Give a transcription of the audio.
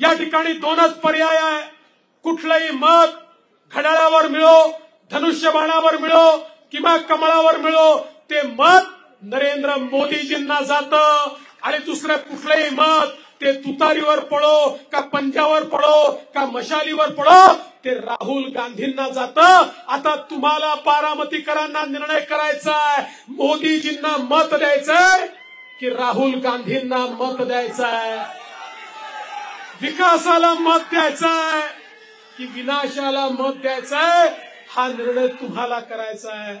या ठिकाणी दोनच पर्याय आहे. कुठलंही मत घड्याळावर मिळो धनुष्यबाणावर मिळो किंवा कमळावर मिळो ते मत नरेंद्र मोदीजींना जातं. आणि दुसरं कुठलंही मत ते तुतारीवर पडो का पंजावर पडो का मशालीवर पडो ते राहुल गांधींना जातं. आता तुम्हाला बारामतीकरांना निर्णय करायचा आहे. मोदीजींना मत द्यायचंय की राहुल गांधींना मत द्यायचंय. विकासाला मत द्यायचंय की विनाशाला मत द्यायचंय हा निर्णय तुम्हाला करायचा आहे